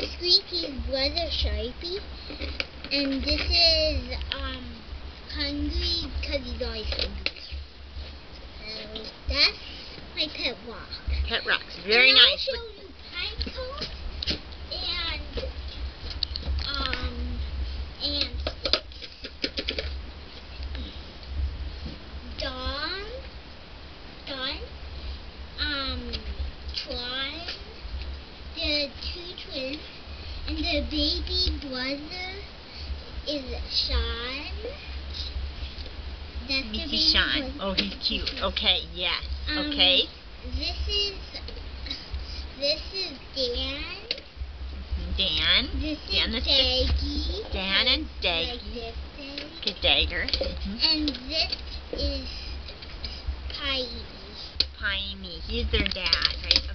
This is Squeaky's brother Sharpie. And this is um hungry because he's always hungry. So that's my pet rock. Pet rocks. Very and nice. And the baby brother is Sean. That's the baby Sean. Oh, he's cute. Okay, yes. Um, Okay. This is this is Dan. Dan. This Dan the is. Daggy. Dan and Like Daggy. this thing. Good dagger. Mhm. And this is Piety. Piney. He's their dad.